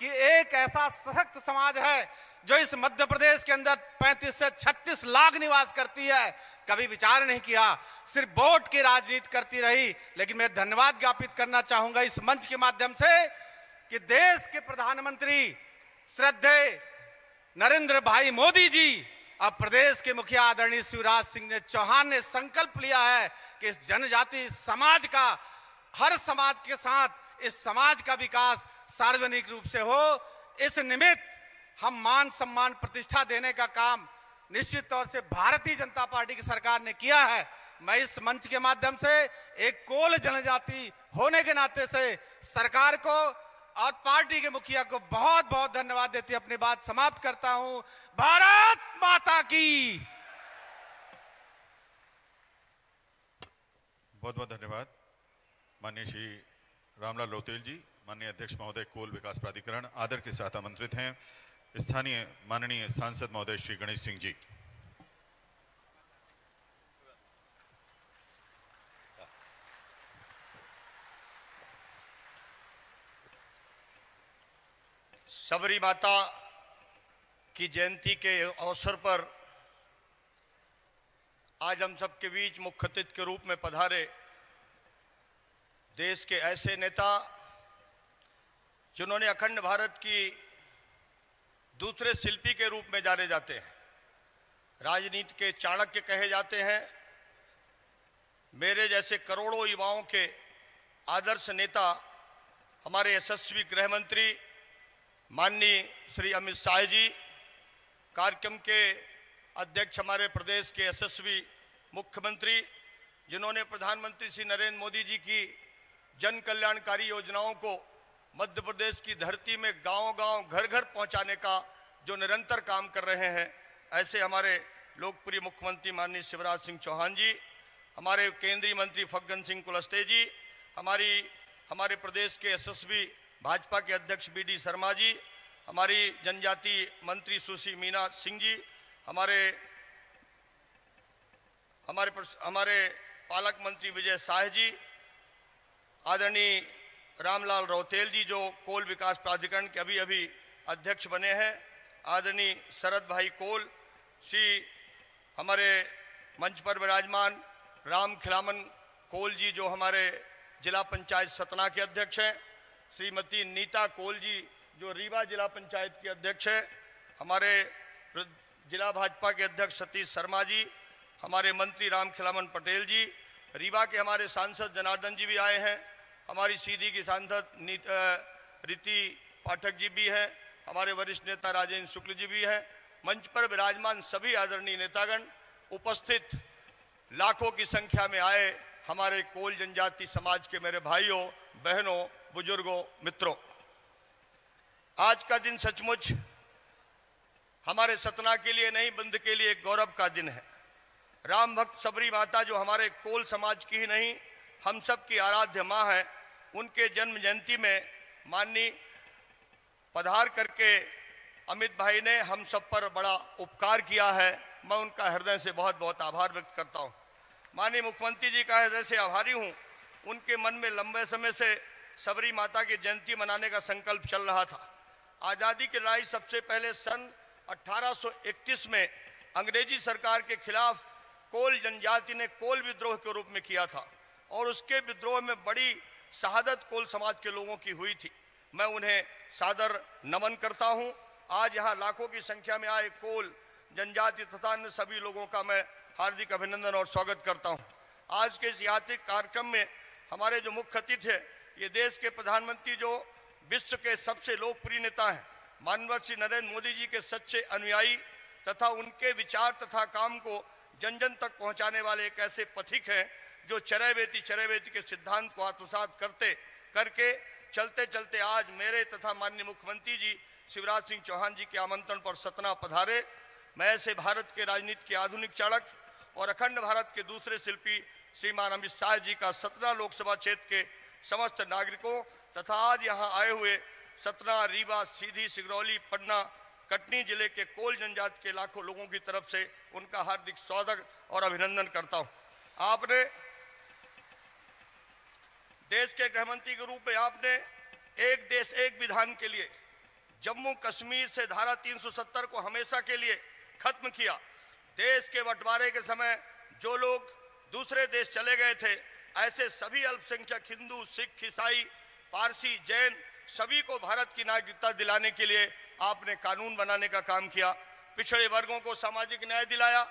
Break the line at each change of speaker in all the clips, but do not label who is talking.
कि एक ऐसा सशक्त समाज है जो इस मध्य प्रदेश के अंदर 35 से 36 लाख निवास करती है। कभी विचार नहीं किया, सिर्फ़ वोट की राजनीति करती रही। लेकिन मैं धन्यवाद ज्ञापित करना चाहूँगा इस मंच के माध्यम से कि देश के प्रधानमंत्री श्रद्धे नरेंद्र भाई मोदी जी, अब प्रदेश के मुखिया आदरणीय शिवराज सिंह ने चौहान ने संकल्प लिया है कि इस जनजाति समाज का, हर समाज के साथ इस समाज का विकास सार्वजनिक रूप से हो, इस निमित्त हम मान सम्मान प्रतिष्ठा देने का काम निश्चित तौर से भारतीय जनता पार्टी की सरकार ने किया है। मैं इस मंच के माध्यम से एक कोल जनजाति होने के नाते से सरकार को और पार्टी के मुखिया को बहुत बहुत धन्यवाद देती अपनी बात समाप्त करता हूँ। भारत माता की।
बहुत बहुत धन्यवाद। माननीय श्री रामलाल रोतेल जी। माननीय अध्यक्ष महोदय, कोल विकास प्राधिकरण आदर के साथ आमंत्रित हैं। स्थानीय माननीय सांसद महोदय श्री गणेश सिंह जी।
सबरी माता की जयंती के अवसर पर आज हम सबके बीच मुख्य अतिथि के रूप में पधारे देश के ऐसे नेता जिन्होंने अखंड भारत की दूसरे शिल्पी के रूप में जाने जाते हैं। राजनीति के चाणक्य कहे जाते हैं। मेरे जैसे करोड़ों युवाओं के आदर्श नेता, हमारे यशस्वी गृह मंत्री, माननीय श्री अमित शाह जी, कार्यक्रम के अध्यक्ष हमारे प्रदेश के यशस्वी मुख्यमंत्री, जिन्होंने प्रधानमंत्री श्री नरेंद्र मोदी जी की जन कल्याणकारी योजनाओं को मध्य प्रदेश की धरती में गांव-गांव, घर-घर पहुँचाने का जो निरंतर काम कर रहे हैं, ऐसे हमारे लोकप्रिय मुख्यमंत्री माननीय शिवराज सिंह चौहान जी, हमारे केंद्रीय मंत्री फग्गन सिंह कुलस्ते जी, हमारी, हमारे प्रदेश के यशस्वी भाजपा के अध्यक्ष बी डी शर्मा जी, हमारी जनजाति मंत्री सुश्री मीना सिंह जी, हमारे हमारे हमारे पालक मंत्री विजय शाह जी, आदरणीय रामलाल रौतेल जी जो कोल विकास प्राधिकरण के अभी अभी अध्यक्ष बने हैं, आदरणीय शरद भाई कोल, श्री हमारे मंच पर विराजमान राम खिलामन कोल जी जो हमारे जिला पंचायत सतना के अध्यक्ष हैं, श्रीमती नीता कोल जी जो रीवा जिला पंचायत के अध्यक्ष हैं, हमारे जिला भाजपा के अध्यक्ष सतीश शर्मा जी, हमारे मंत्री राम खिलामन पटेल जी, रीवा के हमारे सांसद जनार्दन जी भी आए हैं हमारी सीधी की सांसद रीति पाठक जी भी हैं, हमारे वरिष्ठ नेता राजेंद्र शुक्ल जी भी हैं। मंच पर विराजमान सभी आदरणीय नेतागण उपस्थित लाखों की संख्या में आए हमारे कोल जनजाति समाज के मेरे भाइयों, बहनों, बुज़ुर्गों, मित्रों। आज का दिन सचमुच हमारे सतना के लिए नहीं, बंद के लिए गौरव का दिन है। राम भक्त सबरी माता जो हमारे कोल समाज की ही नहीं हम सब की आराध्य माँ है। उनके जन्म जयंती में माननी पधार करके अमित भाई ने हम सब पर बड़ा उपकार किया है। मैं उनका हृदय से बहुत बहुत आभार व्यक्त करता हूँ। माननीय मुख्यमंत्री जी का हृदय से आभारी हूँ। उनके मन में लंबे समय से सबरी माता की जयंती मनाने का संकल्प चल रहा था। आज़ादी की लड़ाई सबसे पहले सन 1831 में अंग्रेज़ी सरकार के खिलाफ कोल जनजाति ने कोल विद्रोह के रूप में किया था। और उसके विद्रोह में बड़ी शहादत कोल समाज के लोगों की हुई थी। मैं उन्हें सादर नमन करता हूँ। आज यहाँ लाखों की संख्या में आए कोल, जनजाति तथा अन्य सभी लोगों का मैं हार्दिक अभिनंदन और स्वागत करता हूँ। आज के इस यात्रिक कार्यक्रम में हमारे जो मुख्य अतिथि है, ये देश के प्रधानमंत्री जो विश्व के सबसे लोकप्रिय नेता हैं मानवर श्री नरेंद्र मोदी जी के सच्चे अनुयायी तथा उनके विचार तथा काम को जन जन तक पहुँचाने वाले एक ऐसे पथिक हैं जो चरय बेटी के सिद्धांत को आत्मसात करते, करके चलते चलते आज मेरे तथा माननीय मुख्यमंत्री जी शिवराज सिंह चौहान जी के आमंत्रण पर सतना पधारे। मैं ऐसे भारत के राजनीति के आधुनिक चाणक और अखंड भारत के दूसरे शिल्पी श्रीमान अमित शाह जी का सतना लोकसभा क्षेत्र के समस्त नागरिकों तथा आज यहाँ आए हुए सतना, रीवा, सीधी, सिगरौली, पन्ना, कटनी ज़िले के कोल जनजाति के लाखों लोगों की तरफ़ से उनका हार्दिक स्वागत और अभिनंदन करता हूँ। आपने देश के गृह मंत्री के रूप में आपने एक देश, एक विधान के लिए, जम्मू कश्मीर से धारा 370 को हमेशा के लिए खत्म किया। देश के बंटवारे के समय जो लोग दूसरे देश चले गए थे, ऐसे सभी अल्पसंख्यक हिंदू, सिख, ईसाई, पारसी, जैन, सभी को भारत की नागरिकता दिलाने के लिए आपने कानून बनाने का काम किया। पिछड़े वर्गों को सामाजिक न्याय दिलाया।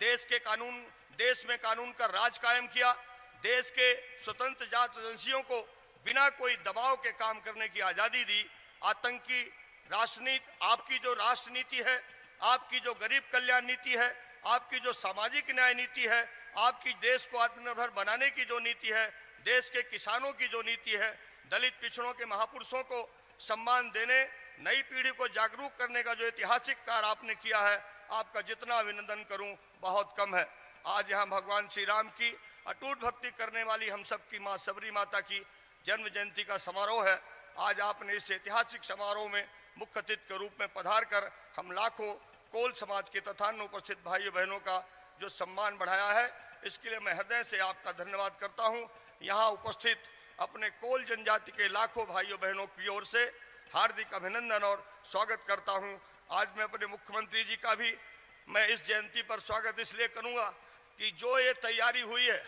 देश के कानून, देश में कानून का राज कायम किया। देश के स्वतंत्र जाँच एजेंसियों को बिना कोई दबाव के काम करने की आज़ादी दी। आतंकी राष्ट्रनीति, आपकी जो राष्ट्रनीति है, आपकी जो गरीब कल्याण नीति है, आपकी जो सामाजिक न्याय नीति है, आपकी देश को आत्मनिर्भर बनाने की जो नीति है, देश के किसानों की जो नीति है, दलित पिछड़ों के महापुरुषों को सम्मान देने, नई पीढ़ी को जागरूक करने का जो ऐतिहासिक कार्य आपने किया है, आपका जितना अभिनंदन करूँ, बहुत कम है। आज यहाँ भगवान श्री राम की अटूट भक्ति करने वाली हम सब की माँ सबरी माता की जन्म जयंती का समारोह है। आज आपने इस ऐतिहासिक समारोह में मुख्य अतिथि के रूप में पधार कर हम लाखों कोल समाज के तथा उपस्थित भाइयों बहनों का जो सम्मान बढ़ाया है, इसके लिए मैं हृदय से आपका धन्यवाद करता हूँ। यहाँ उपस्थित अपने कोल जनजाति के लाखों भाइयों बहनों की ओर से हार्दिक अभिनंदन और स्वागत करता हूँ। आज मैं अपने मुख्यमंत्री जी का भी मैं इस जयंती पर स्वागत इसलिए करूँगा कि जो ये तैयारी हुई है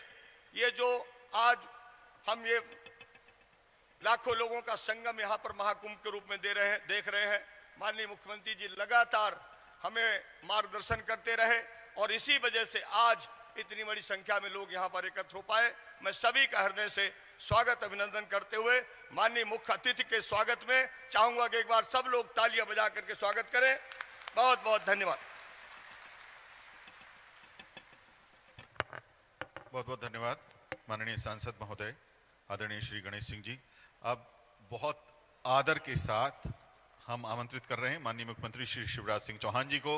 ये जो आज हम ये लाखों लोगों का संगम यहाँ पर महाकुंभ के रूप में दे रहे हैं, देख रहे हैं। माननीय मुख्यमंत्री जी लगातार हमें मार्गदर्शन करते रहे और इसी वजह से आज इतनी बड़ी संख्या में लोग यहाँ पर एकत्र हो पाए। मैं सभी का हृदय से स्वागत अभिनंदन करते हुए माननीय मुख्य अतिथि के स्वागत में चाहूँगा कि एक बार सब लोग तालियाँ बजा करके स्वागत करें। बहुत बहुत धन्यवाद।
बहुत बहुत धन्यवाद, माननीय सांसद महोदय, आदरणीय श्री गणेश सिंह जी। अब बहुत आदर के साथ हम आमंत्रित कर रहे हैं माननीय मुख्यमंत्री श्री शिवराज सिंह चौहान जी को।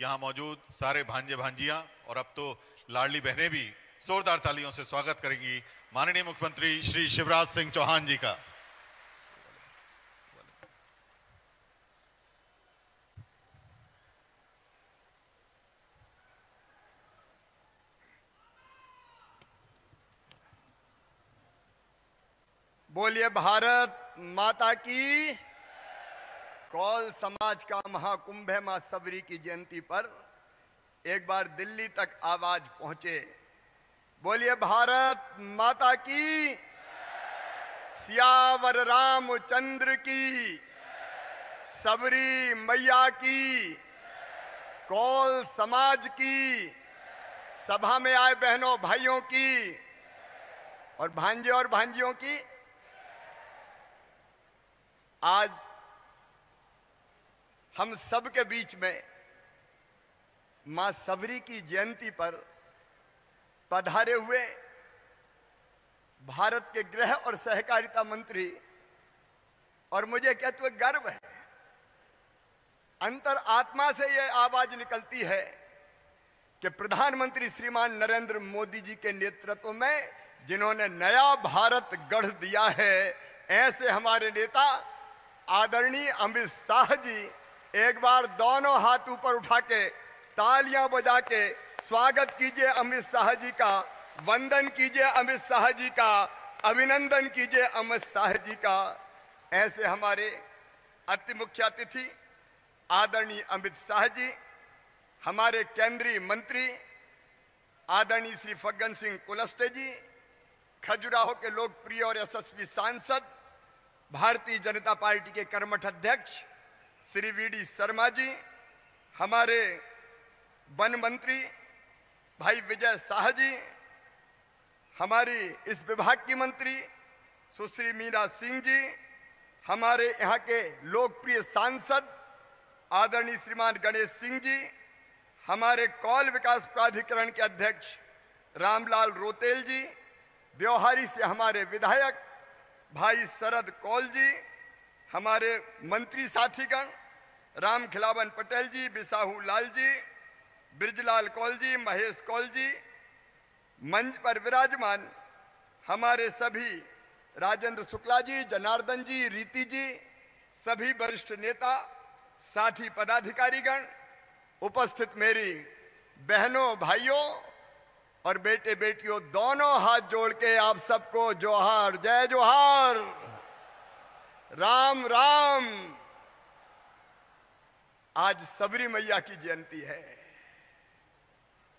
यहाँ मौजूद सारे भांजे भांजियाँ और अब तो लाडली बहनें भी जोरदार तालियों से स्वागत करेंगी माननीय मुख्यमंत्री श्री शिवराज सिंह चौहान जी का।
बोलिए भारत माता की। कौल समाज का महाकुंभ है, माँ सबरी की जयंती पर। एक बार दिल्ली तक आवाज़ पहुँचे। बोलिए भारत माता की। सियावर रामचंद्र की। सबरी मैया की। कौल समाज की। सभा में आए बहनों भाइयों की। और भांजे और भांजियों की आज हम सब के बीच में माँ सबरी की जयंती पर पधारे हुए भारत के गृह और सहकारिता मंत्री और मुझे कहते हुए गर्व है। अंतर आत्मा से यह आवाज़ निकलती है कि प्रधानमंत्री श्रीमान नरेंद्र मोदी जी के नेतृत्व में जिन्होंने नया भारत गढ़ दिया है, ऐसे हमारे नेता आदरणीय अमित शाह जी, एक बार दोनों हाथ ऊपर उठा के तालियाँ बजा के स्वागत कीजिए अमित शाह जी का, वंदन कीजिए अमित शाह जी का, अभिनंदन कीजिए अमित शाह जी का। ऐसे हमारे अति मुख्य अतिथि, आदरणीय अमित शाह जी, हमारे केंद्रीय मंत्री, आदरणीय श्री फग्गन सिंह कुलस्ते जी, खजुराहो के लोकप्रिय और यशस्वी सांसद भारतीय जनता पार्टी के कर्मठ अध्यक्ष श्री वी डी शर्मा जी, हमारे वन मंत्री भाई विजय शाह जी, हमारी इस विभाग की मंत्री सुश्री मीरा सिंह जी, हमारे यहाँ के लोकप्रिय सांसद आदरणीय श्रीमान गणेश सिंह जी, हमारे कौल विकास प्राधिकरण के अध्यक्ष रामलाल रोतेल जी व्यवहारी से हमारे विधायक भाई शरद कौल जी, हमारे मंत्री साथीगण राम खिलावन पटेल जी, बिसाहू लाल जी, ब्रिजलाल कौल जी, महेश कौल जी, मंच पर विराजमान हमारे सभी राजेंद्र शुक्ला जी, जनार्दन जी, रीति जी, सभी वरिष्ठ नेता, साथी पदाधिकारीगण, उपस्थित मेरी बहनों, भाइयों और बेटे बेटियों, दोनों हाथ जोड़ के आप सबको जोहार। जय जोहार। राम राम। आज सबरी मैया की जयंती है।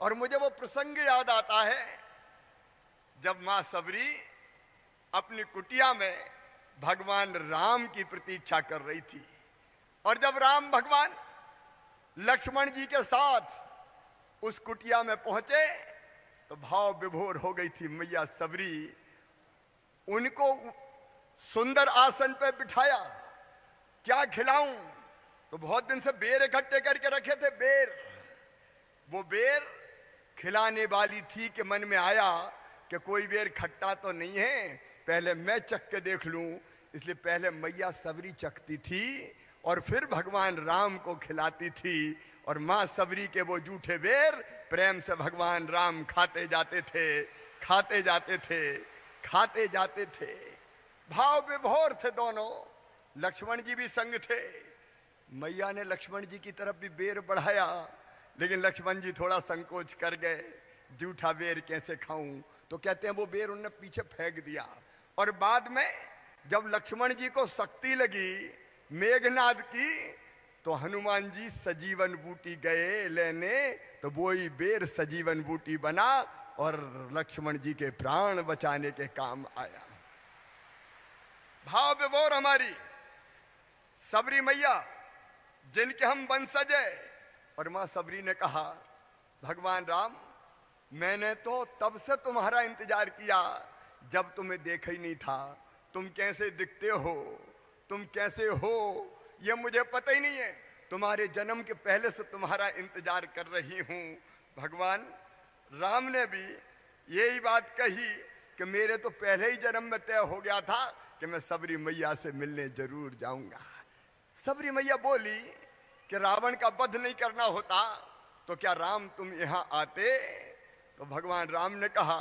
और मुझे वो प्रसंग याद आता है, जब माँ सबरी अपनी कुटिया में भगवान राम की प्रतीक्षा कर रही थी। और जब राम भगवान लक्ष्मण जी के साथ उस कुटिया में पहुँचे तो भाव विभोर हो गई थी मैया सबरी। उनको सुंदर आसन पे बिठाया। क्या खिलाऊं? तो बहुत दिन से बेर इकट्ठे करके रखे थे बेर। वो बेर खिलाने वाली थी कि मन में आया कि कोई बेर खट्टा तो नहीं है, पहले मैं चख के देख लूँ। इसलिए पहले मैया सबरी चखती थी और फिर भगवान राम को खिलाती थी। और माँ सबरी के वो जूठे बेर प्रेम से भगवान राम खाते जाते थे, खाते जाते थे, खाते जाते थे। भाव विभोर थे दोनों, लक्ष्मण जी भी संग थे। मैया ने लक्ष्मण जी की तरफ़ भी बेर बढ़ाया, लेकिन लक्ष्मण जी थोड़ा संकोच कर गए, जूठा बेर कैसे खाऊं? तो कहते हैं वो बेर उनने पीछे फेंक दिया। और बाद में जब लक्ष्मण जी को शक्ति लगी, मेघनाद की तो हनुमान जी सजीवन बूटी गए लेने तो ही बेर सजीवन बूटी बना और लक्ष्मण जी के प्राण बचाने के काम आया। भाव विभोर हमारी, सबरी मैया, जिनके हम वंशज है। और माँ सबरी ने कहा, भगवान राम, मैंने तो तब से तुम्हारा इंतज़ार किया, जब तुम्हें देखा ही नहीं था। तुम कैसे दिखते हो? तुम कैसे हो? ये मुझे पता ही नहीं है। तुम्हारे जन्म के पहले से तुम्हारा इंतज़ार कर रही हूँ। भगवान, राम ने भी यही बात कही कि मेरे तो पहले ही जन्म में तय हो गया था कि मैं सबरी मैया से मिलने ज़रूर जाऊँगा। सबरी मैया बोली कि रावण का वध नहीं करना होता तो क्या राम तुम यहाँ आते? तो भगवान राम ने कहा,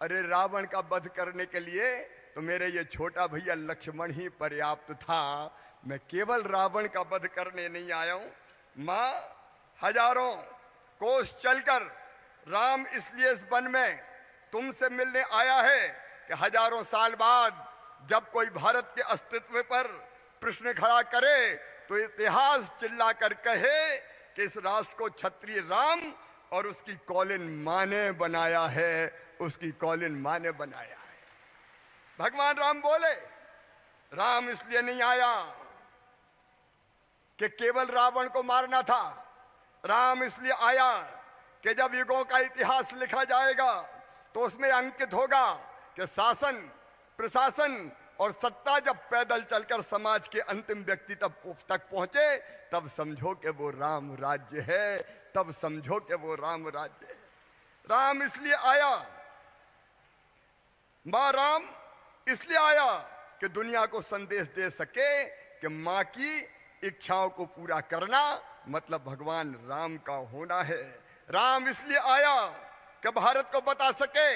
अरे रावण का वध करने के लिए तो मेरे ये छोटा भैया लक्ष्मण ही पर्याप्त था। मैं केवल रावण का वध करने नहीं आया हूँ। माँ, हज़ारों कोस चलकर राम इसलिए इस वन में तुमसे मिलने आया है कि हज़ारों साल बाद जब कोई भारत के अस्तित्व पर प्रश्न खड़ा करे तो इतिहास चिल्ला कर कहे कि इस राष्ट्र को क्षत्रिय राम और उसकी कॉलिन माने बनाया है, उसकी कॉलिन माने बनाया है। भगवान राम बोले, राम इसलिए नहीं आया। कि केवल रावण को मारना था। राम इसलिए आया कि जब युगों का इतिहास लिखा जाएगा तो उसमें अंकित होगा कि शासन, प्रशासन और सत्ता जब पैदल चलकर समाज के अंतिम व्यक्ति तक तक पहुँचे, तब समझो कि वो राम राज्य है, तब समझो कि वो राम राज्य है। राम इसलिए आया। माँ राम इसलिए आया कि दुनिया को संदेश दे सके कि माँ की इच्छाओं को पूरा करना मतलब भगवान राम का होना है। राम इसलिए आया कि भारत को बता सके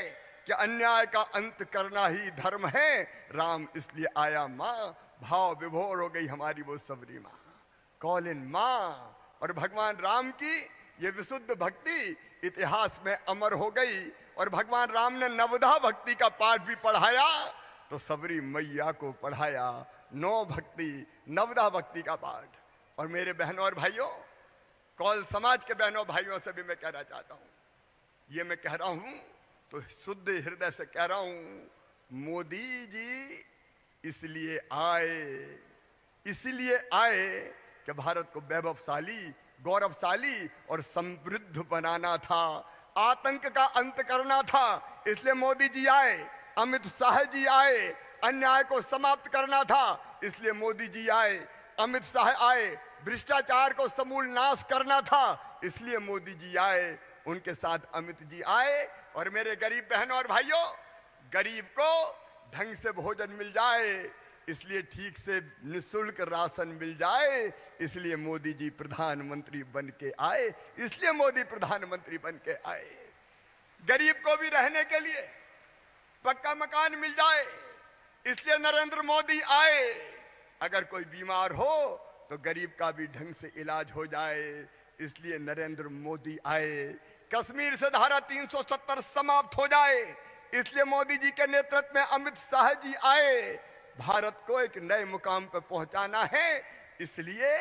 कि अन्याय का अंत करना ही धर्म है। राम इसलिए आया माँ, भाव विभोर हो गई हमारी वो सबरी माँ। कॉलिन माँ और भगवान राम की ये विशुद्ध भक्ति इतिहास में अमर हो गई और भगवान राम ने नवधा भक्ति का पाठ भी पढ़ाया। तो सबरी मैया को पढ़ाया, नौ भक्ति नवधा भक्ति का पाठ। और मेरे बहनों और भाइयों, कौल समाज के बहनों भाइयों से भी मैं कहना चाहता हूँ। ये मैं कह रहा हूँ तो शुद्ध हृदय से कह रहा हूँ, मोदी जी इसलिए आए इसलिए आए कि भारत को वैभवशाली, गौरवशाली और समृद्ध बनाना था, आतंक का अंत करना था, इसलिए मोदी जी आए। अमित शाह जी आए, अन्याय को समाप्त करना था, इसलिए मोदी जी आए, अमित शाह आए, भ्रष्टाचार को समूल नाश करना था, इसलिए मोदी जी आए, उनके साथ अमित जी आए, और मेरे गरीब बहनों और भाइयों, गरीब को ढंग से भोजन मिल जाए, इसलिए ठीक से निशुल्क राशन मिल जाए, इसलिए मोदी जी प्रधानमंत्री बन के आए, इसलिए मोदी प्रधानमंत्री बन के आए। गरीब को भी रहने के लिए पक्का मकान मिल जाए, इसलिए नरेंद्र मोदी आए। अगर कोई बीमार हो तो गरीब का भी ढंग से इलाज हो जाए, इसलिए नरेंद्र मोदी आए। कश्मीर से धारा 370 समाप्त हो जाए, इसलिए मोदी जी के नेतृत्व में अमित शाह जी आए। भारत को एक नए मुकाम पर पहुंचाना है, इसलिए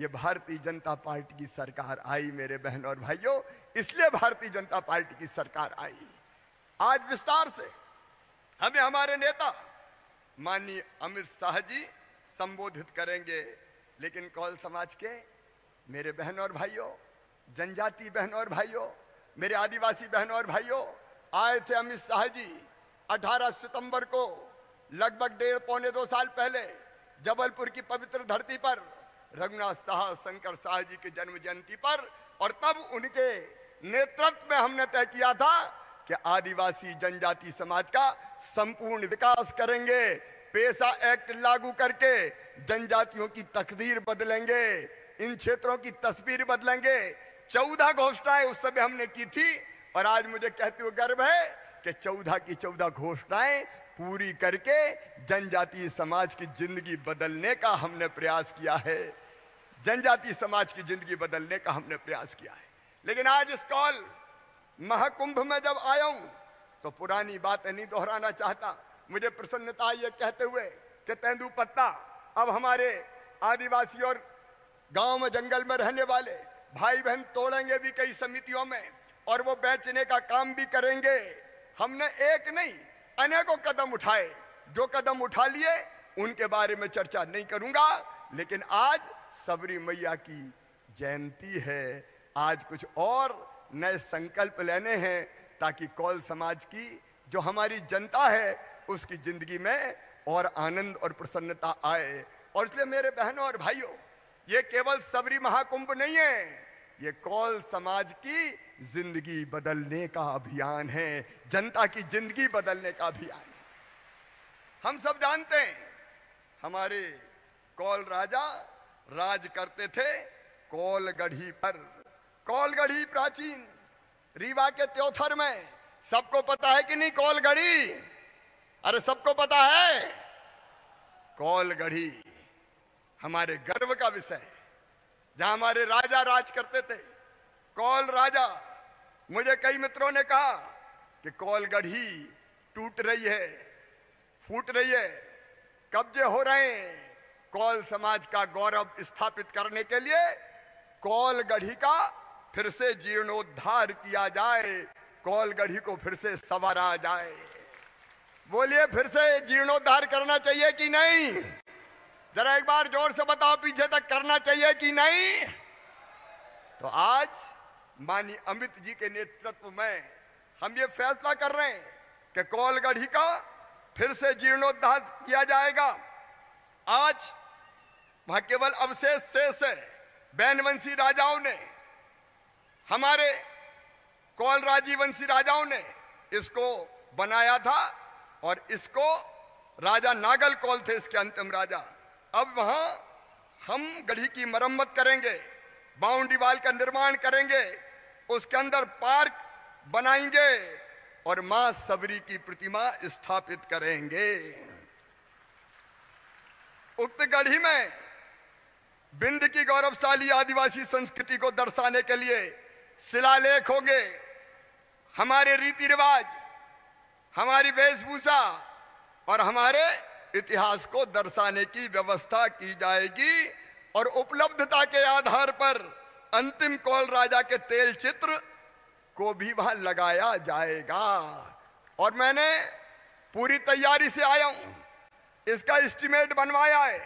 ये भारतीय जनता पार्टी की सरकार आई मेरे बहन और भाइयों, इसलिए भारतीय जनता पार्टी की सरकार आई। आज विस्तार से हमें हमारे नेता माननीय अमित शाह जी संबोधित करेंगे, लेकिन कौल समाज के मेरे बहन और भाइयों, जनजाति बहन और भाइयों, मेरे आदिवासी बहन और भाइयों, आए थे अमित शाह जी 18 सितंबर को, लगभग डेढ़ पौने दो साल पहले, जबलपुर की पवित्र धरती पर, रघुनाथ शाह, शंकर शाह जी की जन्म जयंती पर, और तब उनके नेतृत्व में हमने तय किया था कि आदिवासी जनजाति समाज का संपूर्ण विकास करेंगे। पेशा एक्ट लागू करके जनजातियों की तकदीर बदलेंगे, इन क्षेत्रों की तस्वीर बदलेंगे। चौदह घोषणाएँ उस समय हमने की थी और आज मुझे कहते हुए गर्व है कि चौदह की चौदह घोषणाएँ पूरी करके जनजातीय समाज की ज़िंदगी बदलने का हमने प्रयास किया है। जनजातीय समाज की ज़िंदगी बदलने का हमने प्रयास किया है। लेकिन आज इस कॉल महाकुंभ में जब आया हूँ तो पुरानी बातें नहीं दोहराना चाहता। मुझे प्रसन्नता ये कहते हुए कि तेंदु पत्ता अब हमारे आदिवासी और गाँव में जंगल में रहने वाले भाई बहन तोड़ेंगे भी कई समितियों में और वो बेचने का काम भी करेंगे। हमने एक नहीं, अनेकों कदम उठाए। जो कदम उठा लिए, उनके बारे में चर्चा नहीं करूँगा, लेकिन आज सबरी मैया की जयंती है। आज कुछ और नए संकल्प लेने हैं ताकि कौल समाज की जो हमारी जनता है, उसकी ज़िंदगी में और आनंद और प्रसन्नता आए। और इसलिए मेरे बहनों और भाइयों, ये केवल सबरी महाकुंभ नहीं है, ये कौल समाज की ज़िंदगी बदलने का अभियान है, जनता की ज़िंदगी बदलने का अभियान है। हम सब जानते हैं, हमारे कौल राजा राज करते थे कौल गढ़ी पर। कौल गढ़ी प्राचीन, रीवा के त्योथर में, सबको पता है कि नहीं कौल गढ़ी अरे सबको पता है। कौल गढ़ी हमारे गर्व का विषय जहाँ हमारे राजा राज करते थे, कौल राजा, मुझे कई मित्रों ने कहा कि कौल गढ़ी टूट रही है, फूट रही है, कब्जे हो रहे हैं। कौल समाज का गौरव स्थापित करने के लिए कौल गढ़ी का फिर से जीर्णोद्धार किया जाए कौल गढ़ी को फिर से सवारा जाए। बोलिए, फिर से जीर्णोद्धार करना चाहिए कि नहीं? जरा एक बार ज़ोर से बताओ, पीछे तक करना चाहिए कि नहीं? तो आज मानी अमित जी के नेतृत्व में हम ये फैसला कर रहे हैं कि कौलगढ़ी का फिर से जीर्णोद्धार किया जाएगा। आज वहाँ केवल अवशेष शेष है। बैनवंशी राजाओं ने हमारे कौल राजीवंशी राजाओं ने इसको बनाया था और इसको राजा नागल कौल थे इसके अंतिम राजा। अब वहाँ हम गढ़ी की मरम्मत करेंगे, बाउंड्री वाल का निर्माण करेंगे, उसके अंदर पार्क बनाएँगे और माँ सबरी की प्रतिमा स्थापित करेंगे। उक्त गढ़ी में बिंद की गौरवशाली आदिवासी संस्कृति को दर्शाने के लिए शिलालेख होंगे। हमारे रीति रिवाज, हमारी वेशभूषा और हमारे इतिहास को दर्शाने की व्यवस्था की जाएगी और उपलब्धता के आधार पर अंतिम कौल राजा के तेल चित्र को भी वहाँ लगाया जाएगा। और मैंने पूरी तैयारी से आया हूँ। इसका एस्टिमेट बनवाया है।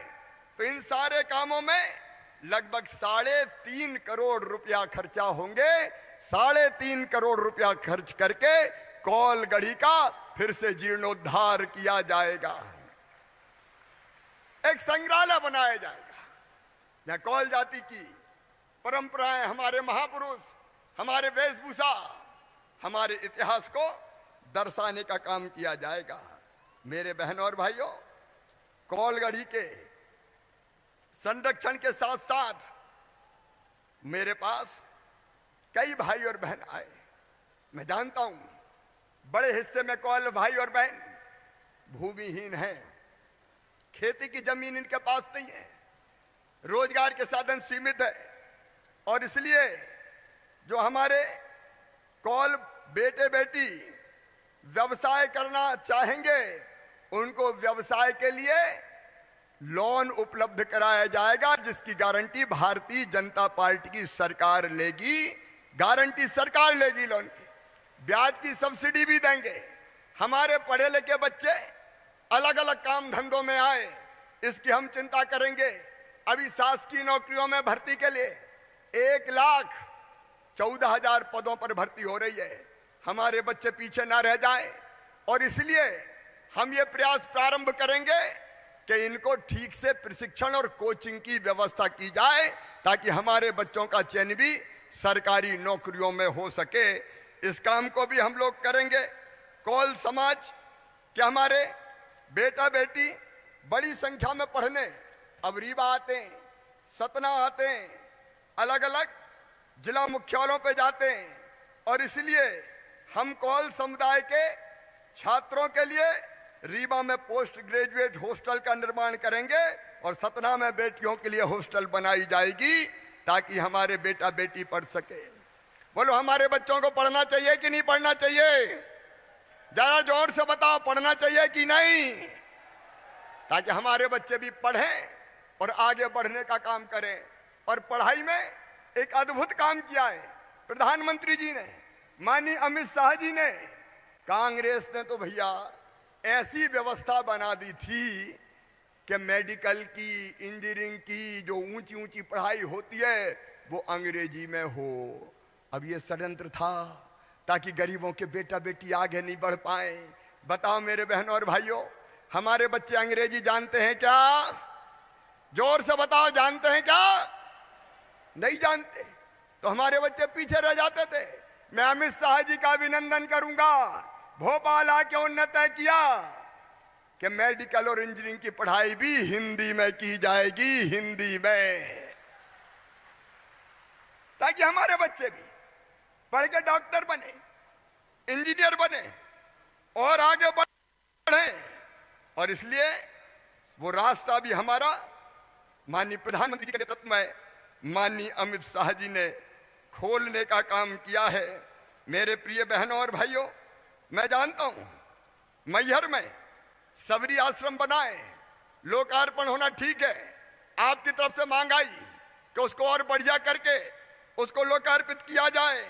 तो इन सारे कामों में लगभग साढ़े तीन करोड़ रुपया खर्चा होंगे। साढ़े तीन करोड़ रुपया खर्च करके कौल गढ़ी का फिर से जीर्णोद्धार किया जाएगा। एक संग्रहालय बनाया जाएगा। जहाँ कौल जाति की परंपराएँ हमारे महापुरुष, हमारे वेशभूषा, हमारे इतिहास को दर्शाने का काम किया जाएगा। मेरे बहनों और भाइयों, कौलगढ़ी के संरक्षण के साथ साथ मेरे पास कई भाई और बहन आए। मैं जानता हूँ, बड़े हिस्से में कौल भाई और बहन भूमिहीन हैं। खेती की ज़मीन इनके पास नहीं है। रोज़गार के साधन सीमित है। और इसलिए जो हमारे कौल बेटे बेटी व्यवसाय करना चाहेंगे, उनको व्यवसाय के लिए लोन उपलब्ध कराया जाएगा, जिसकी गारंटी भारतीय जनता पार्टी की सरकार लेगी। गारंटी सरकार लेगी लोन की। ब्याज की सब्सिडी भी देंगे। हमारे पढ़े लिखे बच्चे अलग अलग काम धंधों में आए, इसकी हम चिंता करेंगे। अभी शासकीय नौकरियों में भर्ती के लिए एक लाख चौदह हज़ार पदों पर भर्ती हो रही है। हमारे बच्चे पीछे ना रह जाएँ। और इसलिए हम ये प्रयास प्रारंभ करेंगे कि इनको ठीक से प्रशिक्षण और कोचिंग की व्यवस्था की जाए ताकि हमारे बच्चों का चयन भी सरकारी नौकरियों में हो सके। इस काम को भी हम लोग करेंगे। कौल समाज के हमारे बेटा बेटी बड़ी संख्या में पढ़ने अब रीवा आते हैं सतना आते हैं अलग अलग जिला मुख्यालयों पे जाते हैं और इसलिए हम कौल समुदाय के छात्रों के लिए रीवा में पोस्ट ग्रेजुएट हॉस्टल का निर्माण करेंगे और सतना में बेटियों के लिए हॉस्टल बनाई जाएगी ताकि हमारे बेटा बेटी पढ़ सके। बोलो, हमारे बच्चों को पढ़ना चाहिए कि नहीं पढ़ना चाहिए? जरा ज़ोर से बताओ, पढ़ना चाहिए कि नहीं? ताकि हमारे बच्चे भी पढ़ें और आगे बढ़ने का काम करें और पढ़ाई में एक अद्भुत काम किया है। प्रधानमंत्री जी ने, माननीय अमित शाह जी ने, कांग्रेस ने तो भैया ऐसी व्यवस्था बना दी थी कि मेडिकल की इंजीनियरिंग की जो ऊँची ऊँची पढ़ाई होती है, वो अंग्रेज़ी में हो। अब ये षडयंत्र था ताकि गरीबों के बेटा बेटी आगे नहीं बढ़ पाए। बताओ मेरे बहनों और भाइयों, हमारे बच्चे अंग्रेज़ी जानते हैं क्या? ज़ोर से बताओ, जानते हैं क्या? नहीं जानते। तो हमारे बच्चे पीछे रह जाते थे। मैं अमित शाह जी का अभिनंदन करूँगा। भोपाल आके उन्होंने तय किया कि मेडिकल और इंजीनियरिंग की पढ़ाई भी हिंदी में की जाएगी, हिंदी में। ताकि हमारे बच्चे भी पढ़ के डॉक्टर बने, इंजीनियर बने और आगे बढ़े। और इसलिए वो रास्ता भी हमारा माननीय प्रधानमंत्री के नेतृत्व में माननीय अमित शाह जी ने खोलने का काम किया है। मेरे प्रिय बहनों और भाइयों मैं जानता हूँ, मैहर में सबरी आश्रम बनाए, लोकार्पण होना ठीक है। आपकी तरफ़ से मांग आई कि उसको और बढ़िया करके उसको लोकार्पित किया जाए,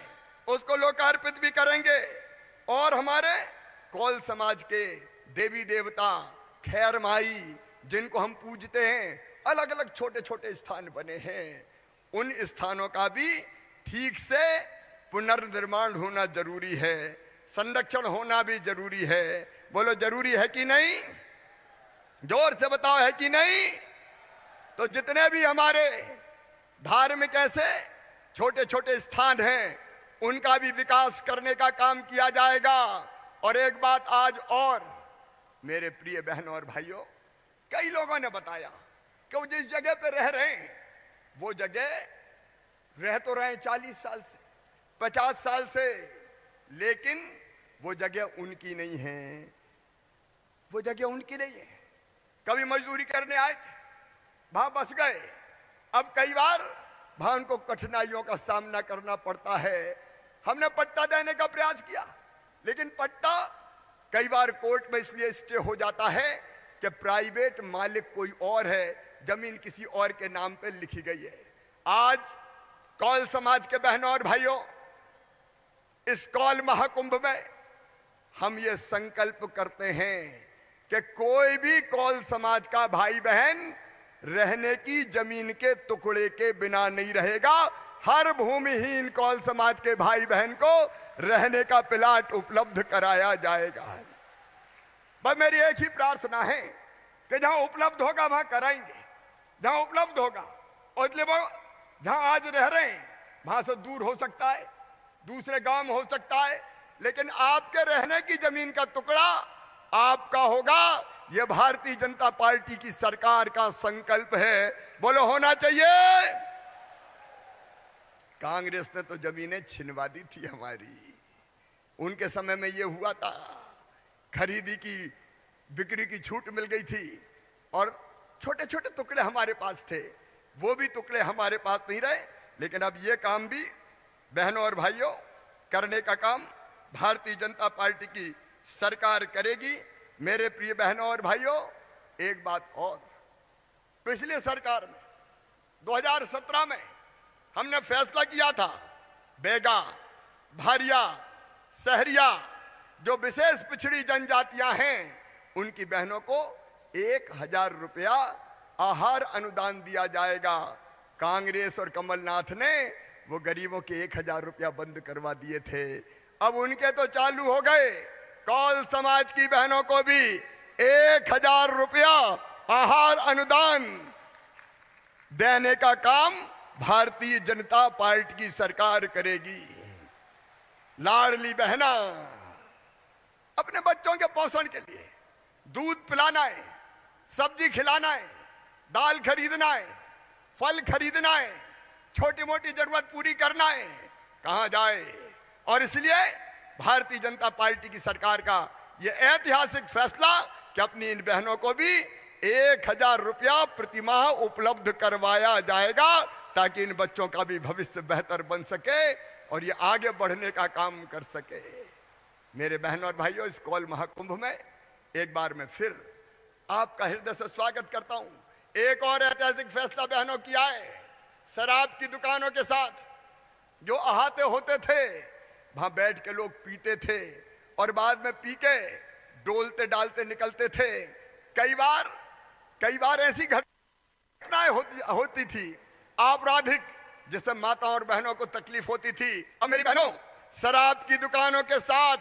उसको लोकार्पित भी करेंगे। और हमारे कौल समाज के देवी देवता, खैर माई, जिनको हम पूजते हैं अलग अलग छोटे छोटे स्थान बने हैं, उन स्थानों का भी ठीक से पुनर्निर्माण होना ज़रूरी है। संरक्षण होना भी ज़रूरी है। बोलो, ज़रूरी है कि नहीं? ज़ोर से बताओ, है कि नहीं? तो जितने भी हमारे धार्मिक ऐसे छोटे छोटे स्थान हैं, उनका भी विकास करने का काम किया जाएगा। और एक बात आज और, मेरे प्रिय बहनों और भाइयों, कई लोगों ने बताया कि वो जिस जगह पे रह रहे हैं, वो जगह रह तो रहे चालीस साल से, पचास साल से, लेकिन वो जगह उनकी नहीं है। वो जगह उनकी नहीं है। कभी मजदूरी करने आए थे, वहाँ बस गए। अब कई बार वहाँ को कठिनाइयों का सामना करना पड़ता है। हमने पट्टा देने का प्रयास किया, लेकिन पट्टा कई बार कोर्ट में इसलिए स्टे हो जाता है कि प्राइवेट मालिक कोई और है, ज़मीन किसी और के नाम पर लिखी गई है। आज कौल समाज के बहनों और भाइयों, इस कौल महाकुंभ में हम ये संकल्प करते हैं कि कोई भी कौल समाज का भाई बहन रहने की ज़मीन के टुकड़े के बिना नहीं रहेगा। हर भूमिहीन कौल समाज के भाई बहन को रहने का प्लाट उपलब्ध कराया जाएगा। बस मेरी एक ही प्रार्थना है कि जहाँ उपलब्ध होगा, वहाँ कराएँगे। जहाँ उपलब्ध होगा और इसलिए वो जहाँ आज रह रहे हैं, वहाँ से दूर हो सकता है, दूसरे गाँव हो सकता है लेकिन आपके रहने की ज़मीन का टुकड़ा आपका होगा। यह भारतीय जनता पार्टी की सरकार का संकल्प है। बोलो, होना चाहिए। कांग्रेस ने तो जमीनें छिनवा दी थी हमारी। उनके समय में यह हुआ था। खरीदी की, बिक्री की छूट मिल गई थी और छोटे छोटे टुकड़े हमारे पास थे। वो भी टुकड़े हमारे पास नहीं रहे। लेकिन अब ये काम भी बहनों और भाइयों करने का काम भारतीय जनता पार्टी की सरकार करेगी। मेरे प्रिय बहनों और भाइयों, एक बात और। पिछली सरकार में 2017 में हमने फैसला किया था, बेगा, भारिया, सहरिया, जो विशेष पिछड़ी जनजातियाँ हैं, उनकी बहनों को एक हज़ार रुपया आहार अनुदान दिया जाएगा। कांग्रेस और कमलनाथ ने वो गरीबों के एक हज़ार रुपया बंद करवा दिए थे। अब उनके तो चालू हो गए। कौल समाज की बहनों को भी एक हज़ार रुपया आहार अनुदान देने का काम भारतीय जनता पार्टी की सरकार करेगी। लाडली बहना, अपने बच्चों के पोषण के लिए दूध पिलाना है, सब्ज़ी खिलाना है, दाल खरीदना है, फल खरीदना है छोटी मोटी ज़रूरत पूरी करना है, कहाँ जाए? और इसलिए भारतीय जनता पार्टी की सरकार का यह ऐतिहासिक फैसला कि अपनी इन बहनों को भी एक हज़ार रुपया प्रतिमाह उपलब्ध करवाया जाएगा, ताकि इन बच्चों का भी भविष्य बेहतर बन सके और ये आगे बढ़ने का काम कर सके। मेरे बहनों और भाइयों, इस कौल महाकुंभ में एक बार मैं फिर आपका हृदय से स्वागत करता हूँ। एक और ऐतिहासिक फैसला बहनों किया है शराब की दुकानों के साथ जो अहाते होते थे वहाँ बैठ के लोग पीते थे और बाद में पी के डोलते डालते निकलते थे। कई बार कई बार ऐसी घटनाएँ होती होती थी। आपराधिक जिससे माता और बहनों को तकलीफ़ होती थी, अब मेरी बहनों, शराब की दुकानों के साथ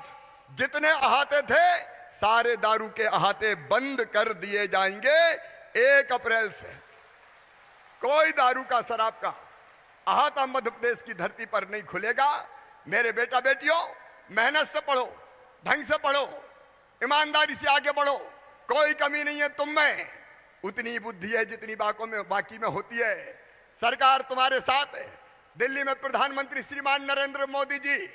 जितने अहाते थे, सारे दारू के अहाते बंद कर दिए जाएँगे एक अप्रैल से। कोई दारू का, शराब का अहाता मध्य प्रदेश की धरती पर नहीं खुलेगा। मेरे बेटा बेटियों, मेहनत से पढ़ो, ढंग से पढ़ो, ईमानदारी से आगे बढ़ो। कोई कमी नहीं है तुम में। उतनी बुद्धि है जितनी बाकों में, बाकी में होती है। सरकार तुम्हारे साथ है। दिल्ली में प्रधानमंत्री श्रीमान नरेंद्र मोदी जी,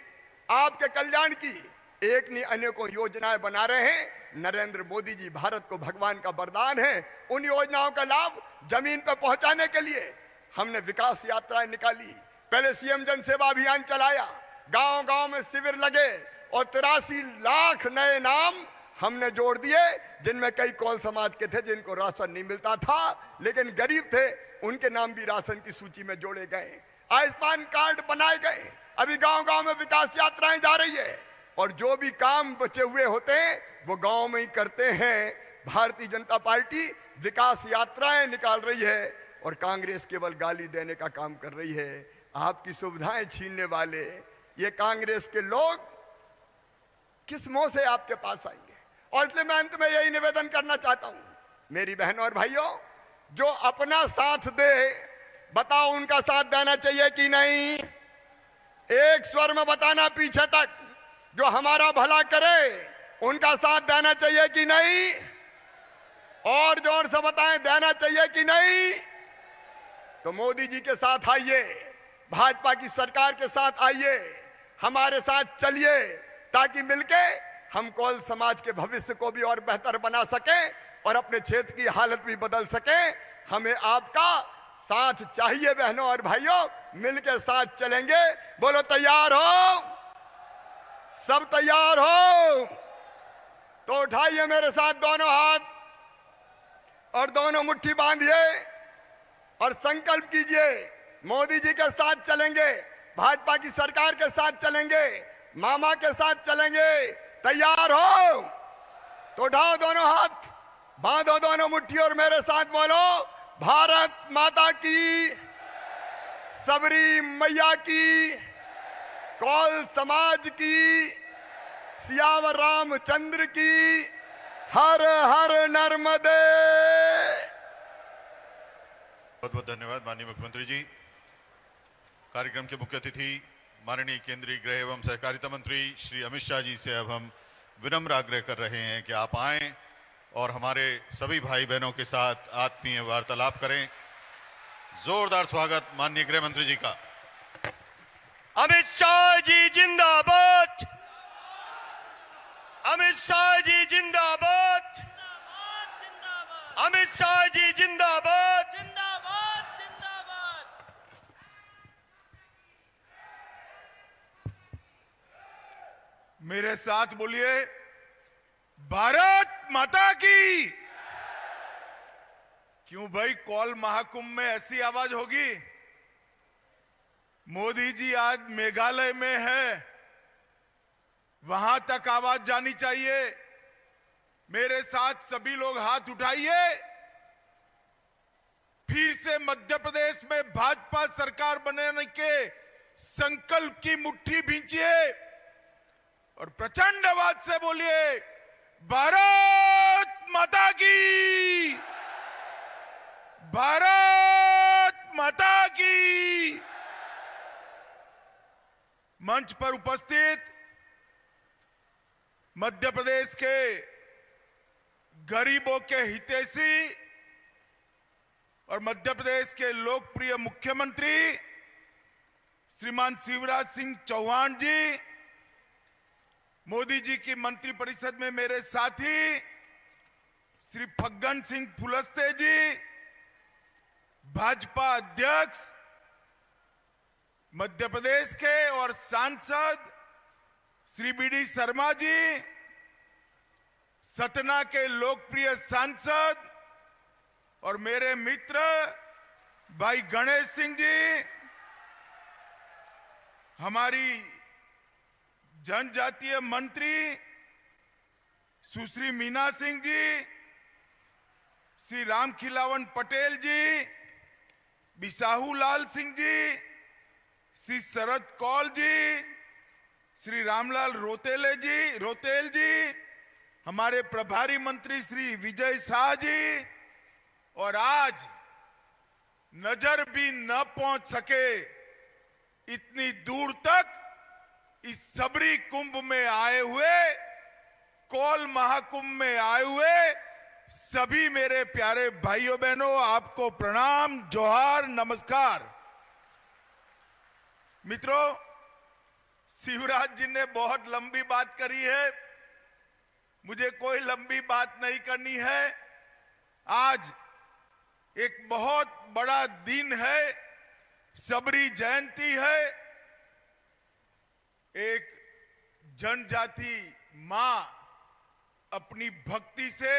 आपके कल्याण की एक नहीं, अनेकों योजनाएँ बना रहे हैं। नरेंद्र मोदी जी भारत को भगवान का वरदान है। उन योजनाओं का लाभ ज़मीन पर पहुँचाने के लिए हमने विकास यात्राएँ निकाली। पहले सीएम जन सेवा अभियान चलाया। गाँव गाँव में शिविर लगे और तिरासी लाख नए नाम हमने जोड़ दिए, जिनमें कई कौल समाज के थे जिनको राशन नहीं मिलता था, लेकिन गरीब थे, उनके नाम भी राशन की सूची में जोड़े गए। आयुष्मान कार्ड बनाए गए। अभी गाँव गाँव में विकास यात्राएँ जा रही है। और जो भी काम बचे हुए होते हैं, वो गाँव में ही करते हैं। भारतीय जनता पार्टी विकास यात्राएँ निकाल रही है और कांग्रेस केवल गाली देने का काम कर रही है। आपकी सुविधाएँ छीनने वाले ये कांग्रेस के लोग किस मुँह से आपके पास आएँगे? और इसलिए मैं अंत में यही निवेदन करना चाहता हूँ, मेरी बहनों और भाइयों, जो अपना साथ दे, बताओ उनका साथ देना चाहिए कि नहीं? एक स्वर में बताना पीछे तक, जो हमारा भला करे, उनका साथ देना चाहिए कि नहीं? और ज़ोर से बताएँ, देना चाहिए कि नहीं? तो मोदी जी के साथ आइए, भाजपा की सरकार के साथ आइए। हमारे साथ चलिए, ताकि मिलके हम कौल समाज के भविष्य को भी और बेहतर बना सके और अपने क्षेत्र की हालत भी बदल सके। हमें आपका साथ चाहिए बहनों और भाइयों, मिलके साथ चलेंगे। बोलो, तैयार हो? सब तैयार हो? तो उठाइए मेरे साथ दोनों हाथ और दोनों मुट्ठी बांधिए और संकल्प कीजिए, मोदी जी के साथ चलेंगे। भाजपा की सरकार के साथ चलेंगे, मामा के साथ चलेंगे, तैयार हो। तो उठाओ दोनों हाथ, बांधो दोनों मुट्ठी और मेरे साथ बोलो, भारत माता की, सबरी मैया की, कौल समाज की सियावर रामचंद्र की, हर हर नर्मदे।
बहुत बहुत धन्यवाद, माननीय मुख्यमंत्री जी। कार्यक्रम के मुख्य अतिथि माननीय केंद्रीय गृह एवं सहकारिता मंत्री श्री अमित शाह जी से अब हम विनम्र आग्रह कर रहे हैं कि आप आए और हमारे सभी भाई बहनों के साथ आत्मीय वार्तालाप करें। जोरदार स्वागत माननीय गृह मंत्री जी का।
अमित शाह जी जिंदाबाद। अमित शाह जी जिंदाबाद। अमित शाह जी जिंदाबाद
जिंदाबाद।
मेरे साथ बोलिए, भारत माता की। क्यों भाई, कौल महाकुंभ में ऐसी आवाज़ होगी? मोदी जी आज मेघालय में है। वहाँ तक आवाज़ जानी चाहिए। मेरे साथ सभी लोग हाथ उठाइए। फिर से मध्य प्रदेश में भाजपा सरकार बनाने के संकल्प की मुट्ठी भींचिए। और प्रचंड आवाज़ से बोलिए, भारत माता की, भारत माता की। मंच पर उपस्थित मध्य प्रदेश के गरीबों के हितैषी और मध्य प्रदेश के लोकप्रिय मुख्यमंत्री श्रीमान शिवराज सिंह चौहान जी मोदी जी की मंत्रिपरिषद में मेरे साथी श्री फग्गन सिंह फुलस्ते जी, भाजपा अध्यक्ष, मध्य प्रदेश के और सांसद श्री बी डी शर्मा जी, सतना के लोकप्रिय सांसद और मेरे मित्र भाई गणेश सिंह जी, हमारी जनजातीय मंत्री सुश्री मीना सिंह जी, श्री राम खिलावन पटेल जी, बिसाहू लाल सिंह जी, श्री शरद कौल जी, श्री रामलाल रोतेले जी, रोतेल जी, हमारे प्रभारी मंत्री श्री विजय शाह जी, और आज नज़र भी न पहुँच सके इतनी दूर तक इस सबरी कुंभ में आए हुए, कौल महाकुंभ में आए हुए, सभी मेरे प्यारे भाइयों बहनों, आपको प्रणाम, जोहार, नमस्कार। मित्रों, शिवराज जी ने बहुत लंबी बात करी है। मुझे कोई लंबी बात नहीं करनी है। आज एक बहुत बड़ा दिन है। सबरी जयंती है। एक जनजाति माँ अपनी भक्ति से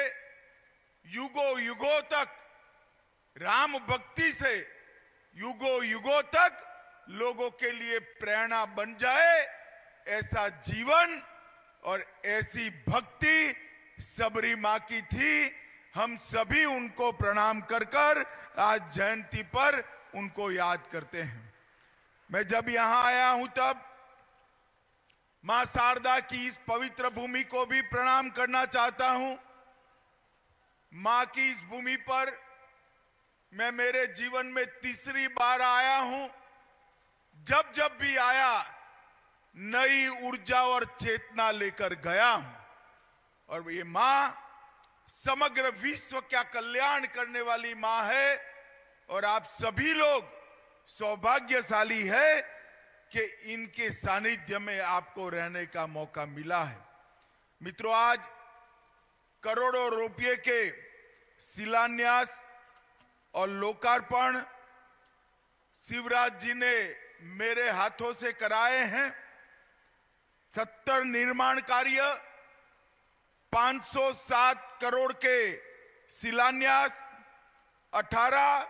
युगो युगो तक, राम भक्ति से युगो युगो तक लोगों के लिए प्रेरणा बन जाए, ऐसा जीवन और ऐसी भक्ति सबरी माँ की थी। हम सभी उनको प्रणाम कर कर आज जयंती पर उनको याद करते हैं। मैं जब यहाँ आया हूँ तब माँ शारदा की इस पवित्र भूमि को भी प्रणाम करना चाहता हूँ। माँ की इस भूमि पर मैं मेरे जीवन में तीसरी बार आया हूँ। जब जब भी आया, नई ऊर्जा और चेतना लेकर गया हूँ। और ये माँ समग्र विश्व का कल्याण करने वाली माँ है और आप सभी लोग सौभाग्यशाली है। कि इनके सानिध्य में आपको रहने का मौका मिला है। मित्रों, आज करोड़ों रुपये के शिलान्यास और लोकार्पण शिवराज जी ने मेरे हाथों से कराए हैं। सत्तर निर्माण कार्य 507 करोड़ के शिलान्यास 18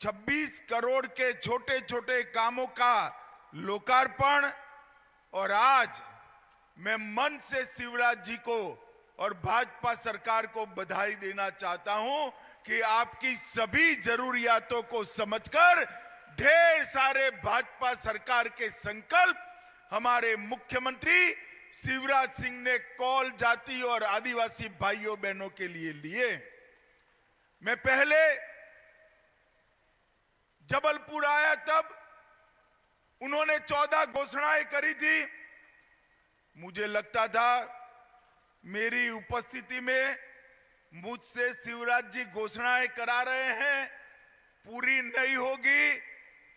26 करोड़ के छोटे छोटे कामों का लोकार्पण। और आज मैं मन से शिवराज जी को और भाजपा सरकार को बधाई देना चाहता हूँ कि आपकी सभी जरूरियातों को समझकर ढेर सारे भाजपा सरकार के संकल्प हमारे मुख्यमंत्री शिवराज सिंह ने कौल जाति और आदिवासी भाइयों बहनों के लिए लिए। मैं पहले जबलपुर आया तब उन्होंने चौदह घोषणाएँ करी थी। मुझे लगता था मेरी उपस्थिति में मुझसे शिवराज जी घोषणाएँ करा रहे हैं, पूरी नहीं होगी